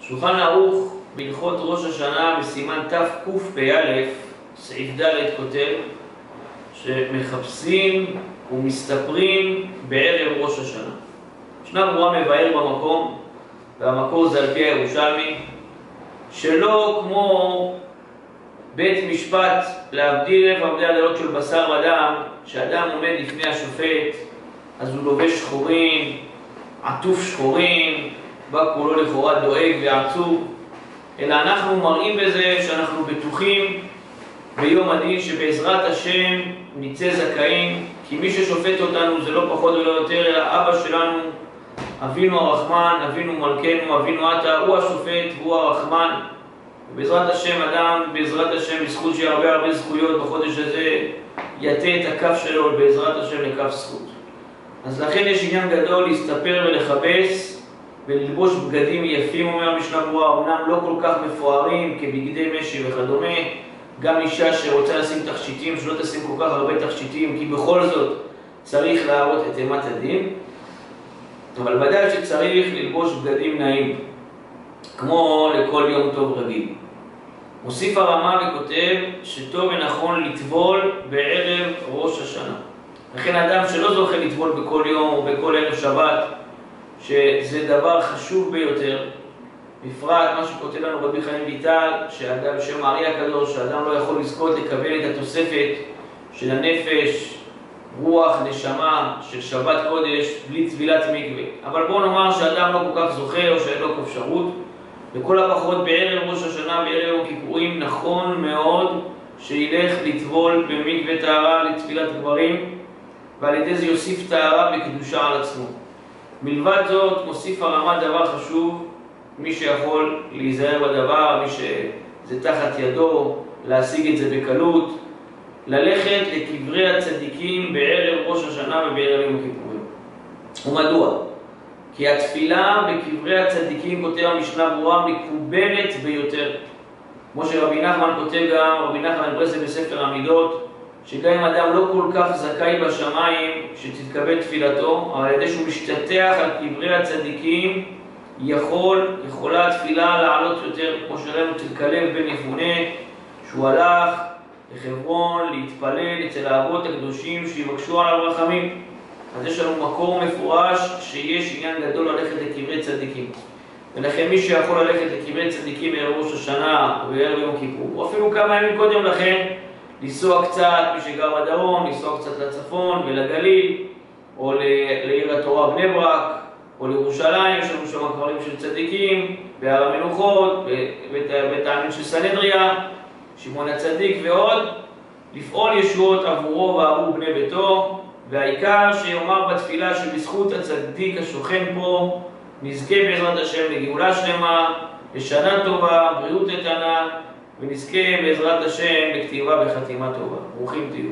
שולחן ערוך בהלכות ראש השנה בסימן תקפ"א, סעיף ד' כותב שמחפשים ומסתפרים בערב ראש השנה. ישנה ברורה מבאר במקום, והמקור זה על פי הירושלמי, שלא כמו בית משפט להבדיל אלף הבדלי הדלות של בשר ודם, שאדם עומד לפני השופט, אז הוא לובש שחורים, עטוף שחורים, בא כולו לכאורה דואג ועצוב, אלא אנחנו מראים בזה שאנחנו בטוחים ביום הדין שבעזרת השם נצא זכאים, כי מי ששופט אותנו זה לא פחות ולא יותר, אלא אבא שלנו, אבינו הרחמן, אבינו מלכנו, אבינו עטה, הוא השופט והוא הרחמן. ובעזרת השם אדם, בעזרת השם, בזכות שיהיה הרבה הרבה זכויות בחודש הזה, יטה את הכף שלו בעזרת השם לכף זכות. אז לכן יש עניין גדול להסתפר ולכבס וללבוש בגדים יפים, אומר המשנה ברורה, אמנם לא כל כך מפוארים כבגדי משי וכדומה, גם אישה שרוצה לשים תכשיטים, שלא תשים כל כך הרבה תכשיטים, כי בכל זאת צריך להראות את אימת הדין, אבל ודאי שצריך ללבוש בגדים נעים, כמו לכל יום טוב רגיל. מוסיף הרמה וכותב שטוב ונכון לטבול בערב ראש השנה. לכן אדם שלא זוכה לטבול בכל יום או בכל ערב שבת, שזה דבר חשוב ביותר, בפרט מה שכותב לנו רבי חיים ויטל, שאדם בשם הארי הקדוש, שאדם לא יכול לזכות לקבל את התוספת של הנפש, רוח, נשמה של שבת קודש בלי טבילת מקווה. אבל בואו נאמר שאדם לא כל כך זוכר או שאין לו אפשרות, לכל הפחות בערב ראש השנה, בערב יום כיפורים, נכון מאוד שילך לטבול במקווה טהרה לטבילת גברים, ועל ידי זה יוסיף טהרה בקדושה על עצמו. מלבד זאת, מוסיף הרמה דבר חשוב, מי שיכול להיזהר בדבר, מי שזה תחת ידו, להשיג את זה בקלות, ללכת לקברי הצדיקים בערב ראש השנה ובערב יום הכיפורים. ומדוע? כי התפילה בקברי הצדיקים, כותב המשנה ברורה, מקובלת ביותר. כמו שרבי נחמן כותב גם, רבי נחמן ברסלב בספר המידות, שגם אם אדם לא כל כך זכאי בשמיים שתתקבל תפילתו, אבל על ידי שהוא משתטח על קברי הצדיקים, יכול, יכולה התפילה לעלות יותר, כמו שראינו אצל בן יפונה, שהוא הלך לחברון להתפלל אצל האבות הקדושים שיבקשו עליו רחמים. אז יש לנו מקור מפורש שיש עניין גדול ללכת לקברי צדיקים. ולכן מי שיכול ללכת לקברי צדיקים בערב ראש השנה או בערב יום כיפור, או אפילו כמה ימים קודם לכן, לנסוע קצת, מי שגר בדרום, לנסוע קצת לצפון ולגליל, או לעיר התורה בני ברק, או לירושלים, יש לנו שם קברים של צדיקים, בהר המנוחות, בבית העלמין של סנהדריה, שמעון הצדיק ועוד, לפעול ישועות עבורו ועבור בני ביתו, והעיקר שיאמר בתפילה שבזכות הצדיק השוכן פה, נזכה בעזרת השם לגאולה שלמה, לשנה טובה, בריאות איתנה, ונזכה בעזרת השם לכתיבה וחתימה טובה. ברוכים תהיו.